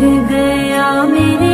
रह गया मेरे